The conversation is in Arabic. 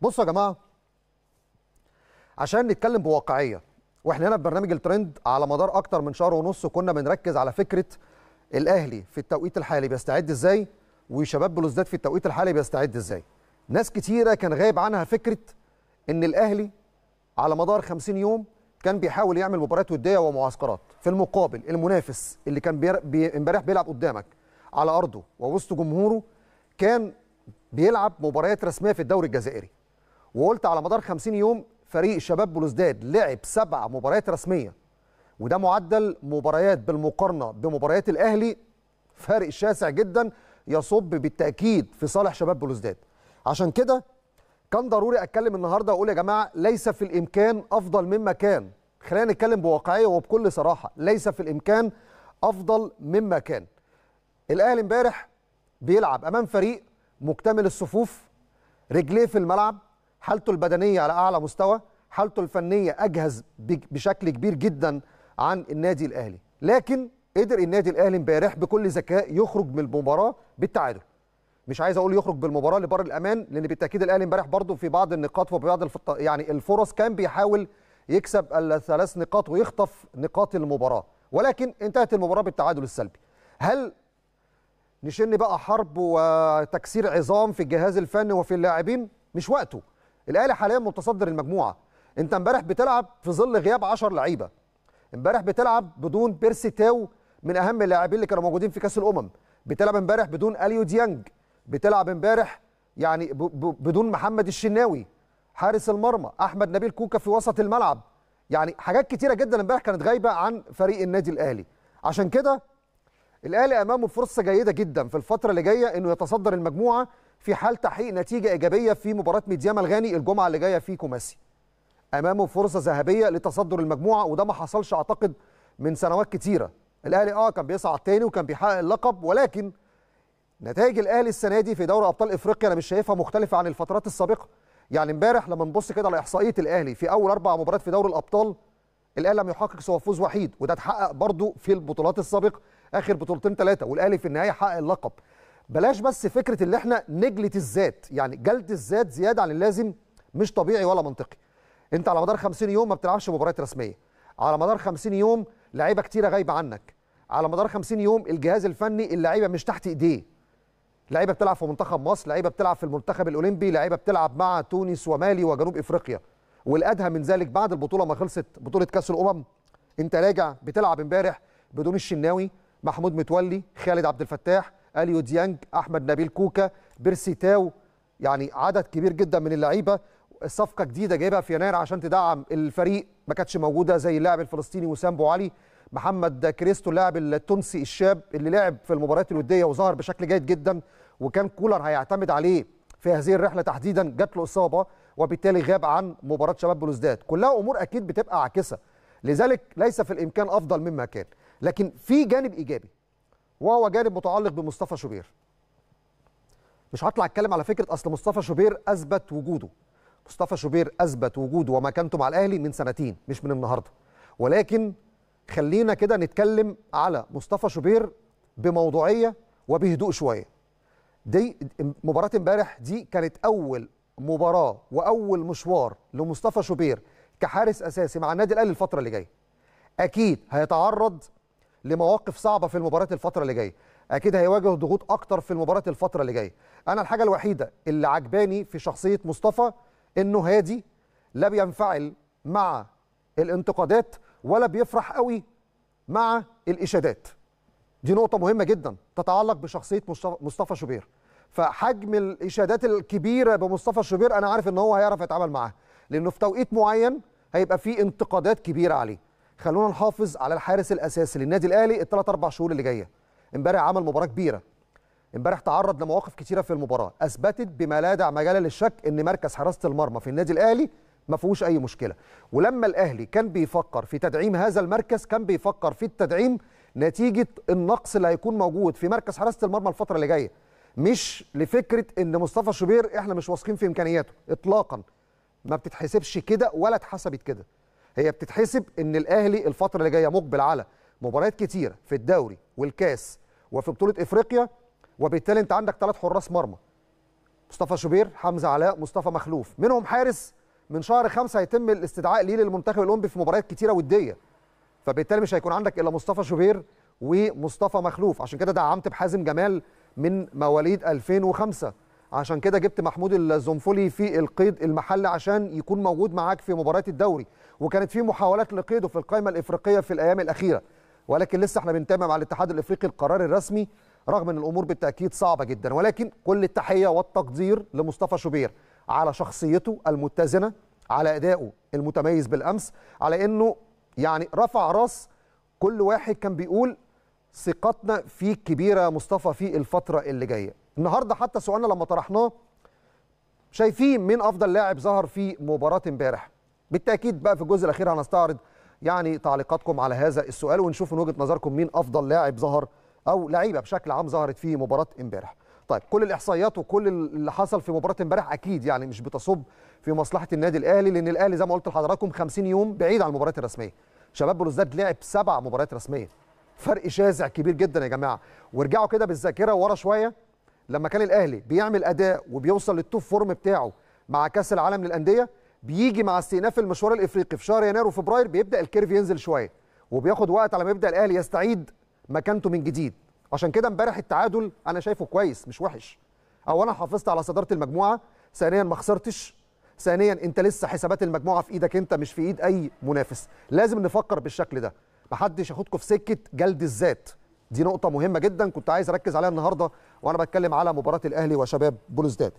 بصوا يا جماعة عشان نتكلم بواقعية وإحنا هنا في برنامج الترند على مدار أكتر من شهر ونص كنا بنركز على فكرة الأهلي في التوقيت الحالي بيستعد إزاي وشباب بلوزداد في التوقيت الحالي بيستعد إزاي. ناس كتيرة كان غايب عنها فكرة إن الأهلي على مدار 50 يوم كان بيحاول يعمل مباريات ودية ومعسكرات في المقابل المنافس اللي كان امبارح بيلعب قدامك على أرضه ووسط جمهوره كان بيلعب مباريات رسمية في الدوري الجزائري. وقلت على مدار 50 يوم فريق شباب بلوزداد لعب سبع مباريات رسمية وده معدل مباريات بالمقارنة بمباريات الأهلي فارق شاسع جدا يصب بالتأكيد في صالح شباب بلوزداد عشان كده كان ضروري أتكلم النهارده وأقول يا جماعة ليس في الإمكان أفضل مما كان خلينا نتكلم بواقعية وبكل صراحة ليس في الإمكان أفضل مما كان الأهلي امبارح بيلعب أمام فريق مكتمل الصفوف رجليه في الملعب حالته البدنية على أعلى مستوى حالته الفنية أجهز بشكل كبير جدا عن النادي الأهلي. لكن قدر النادي الأهلي امبارح بكل ذكاء يخرج من المباراة بالتعادل. مش عايز أقول يخرج بالمباراة لبر الأمان لأن بالتأكيد الأهلي امبارح برضه في بعض النقاط وفي بعض الفط... يعني الفرص كان بيحاول يكسب الثلاث نقاط ويخطف نقاط المباراة. ولكن انتهت المباراة بالتعادل السلبي. هل نشن بقى حرب وتكسير عظام في الجهاز الفني وفي اللاعبين؟ مش وقته. الأهلي حاليا متصدر المجموعة. انت امبارح بتلعب في ظل غياب 10 لعيبة. امبارح بتلعب بدون بيرسي تاو من أهم اللاعبين اللي كانوا موجودين في كأس الأمم. بتلعب امبارح بدون أليو ديانج. بتلعب امبارح يعني بدون محمد الشناوي حارس المرمى أحمد نبيل كوكا في وسط الملعب. يعني حاجات كتيرة جدا امبارح كانت غايبة عن فريق النادي الأهلي. عشان كده الأهلي أمامه فرصة جيدة جدا في الفترة اللي جاية إنه يتصدر المجموعة. في حال تحقيق نتيجة إيجابية في مباراة ميدياما الغاني الجمعة اللي جاية في كوماسي. أمامه فرصة ذهبية لتصدر المجموعة وده ما حصلش أعتقد من سنوات كتيرة. الأهلي آه كان بيصعد تاني وكان بيحقق اللقب ولكن نتائج الأهلي السنة دي في دوري أبطال إفريقيا أنا مش شايفها مختلفة عن الفترات السابقة. يعني امبارح لما نبص كده على إحصائية الأهلي في أول أربع مباريات في دوري الأبطال الأهلي لم يحقق سوى فوز وحيد وده اتحقق برضه في البطولات السابقة آخر بطولتين ثلاثة والأهلي في النهاية حقق اللقب. بلاش بس فكرة اللي إحنا نجلد الذات يعني جلد الذات زيادة عن اللازم مش طبيعي ولا منطقي. انت على مدار 50 يوم ما بتلعبش مباريات رسمية. على مدار 50 يوم لعيبة كتيرة غايبة عنك. على مدار 50 يوم الجهاز الفني اللعيبة مش تحت ايديه. لعيبة بتلعب في منتخب مصر لعيبة بتلعب في المنتخب الأولمبي لعيبة بتلعب مع تونس ومالي وجنوب إفريقيا. والأدهى من ذلك بعد البطولة ما خلصت بطولة كأس الأمم. انت راجع بتلعب امبارح بدون الشناوي محمود متولي خالد عبد الفتاح اليو ديانج احمد نبيل كوكا بيرسي تاو يعني عدد كبير جدا من اللعيبة. صفقة جديدة جايبها في يناير عشان تدعم الفريق. ما كانتش موجودة زي اللاعب الفلسطيني وسام بو علي. محمد كريستو اللاعب التونسي الشاب اللي لعب في المباريات الودية وظهر بشكل جيد جدا. وكان كولر هيعتمد عليه في هذه الرحلة تحديدا. جات له إصابة وبالتالي غاب عن مباراة شباب بلوزداد. كلها أمور أكيد بتبقى عاكسة. لذلك ليس في الإمكان أفضل مما كان. لكن في جانب إيجابي. وهو جانب متعلق بمصطفى شوبير. مش هطلع أتكلم على فكرة أصل مصطفى شوبير أثبت وجوده. مصطفى شوبير أثبت وجوده ومكانته مع الأهلي من سنتين مش من النهارده. ولكن خلينا كده نتكلم على مصطفى شوبير بموضوعية وبهدوء شوية. دي مباراة امبارح دي كانت أول مباراة وأول مشوار لمصطفى شوبير كحارس أساسي مع النادي الأهلي الفترة اللي جاية. أكيد هيتعرض لمواقف صعبة في المباراة الفترة اللي جاية. أكيد هيواجه ضغوط أكتر في المباراة الفترة اللي جاية. أنا الحاجة الوحيدة اللي عجباني في شخصية مصطفى إنه هادي لا بينفعل مع الانتقادات ولا بيفرح قوي مع الإشادات. دي نقطة مهمة جدا تتعلق بشخصية مصطفى شوبير. فحجم الإشادات الكبيرة بمصطفى شوبير أنا عارف إن هو هيعرف يتعامل معاها لأنه في توقيت معين هيبقى فيه انتقادات كبيرة عليه. خلونا نحافظ على الحارس الأساسي للنادي الأهلي الثلاث أربع شهور اللي جاية. امبارح عمل مباراة كبيرة. امبارح تعرض لمواقف كتيرة في المباراة. أثبتت بما لا داعي مجال للشك إن مركز حراسة المرمى في النادي الأهلي ما فيهوش أي مشكلة. ولما الأهلي كان بيفكر في تدعيم هذا المركز كان بيفكر في التدعيم نتيجة النقص اللي هيكون موجود في مركز حراسة المرمى الفترة اللي جاية. مش لفكرة إن مصطفى شوبير إحنا مش واثقين في إمكانياته. اطلاقا. ما بتتحسبش كده ولا اتحسبت كده. هي بتتحسب إن الأهلي الفترة اللي جاية مقبل على مباريات كتيره في الدوري والكاس وفي بطولة إفريقيا وبالتالي أنت عندك ثلاث حراس مرمى. مصطفى شوبير حمزة علاء مصطفى مخلوف. منهم حارس من شهر خمسة هيتم الاستدعاء ليه للمنتخب الأولمبي في مباريات كتيرة ودية. فبالتالي مش هيكون عندك إلا مصطفى شوبير ومصطفى مخلوف. عشان كده دعمت بحازم جمال من مواليد 2005 عشان كده جبت محمود الزنفولي في القيد المحلي عشان يكون موجود معاك في مباريات الدوري. وكانت في محاولات لقيده في القائمة الإفريقية في الأيام الأخيرة. ولكن لسه إحنا بنتابع مع الاتحاد الإفريقي القرار الرسمي رغم إن الأمور بالتأكيد صعبة جدا. ولكن كل التحية والتقدير لمصطفى شوبير على شخصيته المتزنة على أدائه المتميز بالأمس على إنه يعني رفع راس كل واحد كان بيقول ثقتنا فيك كبيرة مصطفى في الفترة اللي جاية. النهارده حتى سؤالنا لما طرحناه شايفين مين أفضل لاعب ظهر في مباراة امبارح؟ بالتأكيد بقى في الجزء الأخير هنستعرض يعني تعليقاتكم على هذا السؤال ونشوف من وجهة نظركم مين أفضل لاعب ظهر أو لعيبة بشكل عام ظهرت في مباراة امبارح. طيب كل الإحصائيات وكل اللي حصل في مباراة امبارح أكيد يعني مش بتصب في مصلحة النادي الأهلي لأن الأهلي زي ما قلت لحضراتكم 50 يوم بعيد عن المباريات الرسمية. شباب بلوزداد لعب سبع مباريات رسمية. فرق شاسع كبير جدا يا جماعة. وارجعوا كده بالذاكرة ورا شوية. لما كان الأهلي بيعمل أداء وبيوصل لل top form بتاعه مع كأس العالم للأندية بيجي مع استئناف المشوار الإفريقي في شهر يناير وفبراير بيبدأ ال curve ينزل شوية وبياخد وقت على ما يبدأ الأهلي يستعيد مكانته من جديد. عشان كده امبارح التعادل أنا شايفه كويس مش وحش. اولا حافظت على صدارة المجموعة ثانيا ما خسرتش ثانيا أنت لسه حسابات المجموعة في إيدك أنت مش في إيد أي منافس. لازم نفكر بالشكل ده محدش ياخدكم في سكة جلد الذات. دي نقطة مهمة جدا كنت عايز أركز عليها النهارده وأنا بتكلم على مباراة الأهلي وشباب بلوزداد